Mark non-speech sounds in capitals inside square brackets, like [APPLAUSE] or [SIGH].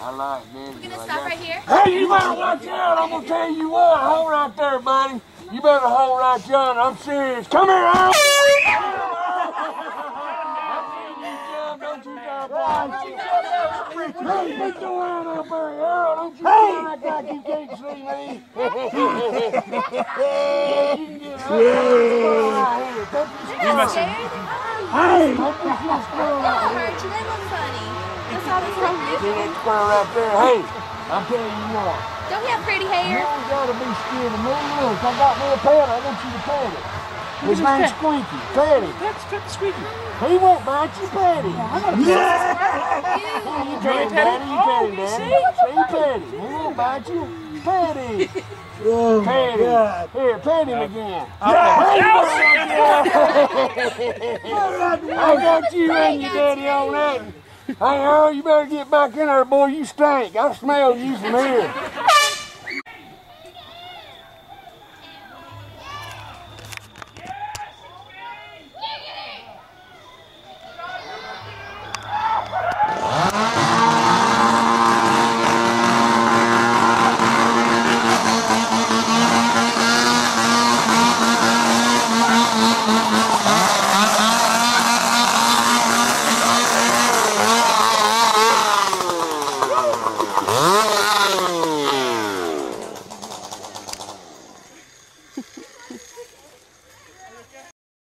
I like Daddy. We're gonna stop that. right here. Hey, you better watch out. I'm gonna tell you what. Hold right there, buddy. You better hold right there. I'm serious. Come here, Earl. Don't you dare bite. Hey, put your hand up there, Earl. Don't you hey. act like you can't see me. [LAUGHS] yeah, you can get up there. Right here. You're not scared. Hey, put your squirrel They'll right here. hurt you. They look funny. See you. that squirrel right there? Hey, I'm telling you what. Don't we have pretty hair? You ain't gotta be scared of me. Look, I got me a pet. I want you to pet it. His name's Squeaky. Pet him. That's that's squeaky. He won't bite you, pet him. Yeah! You oh, pet him, Daddy. You pet him, Daddy. See, pet him. He won't bite you. Pet him. Pet him. Here, pet him again. [LAUGHS] I got you and your daddy on that. Hey, Earl, you better get back in there, boy. You stink. I smell you from here.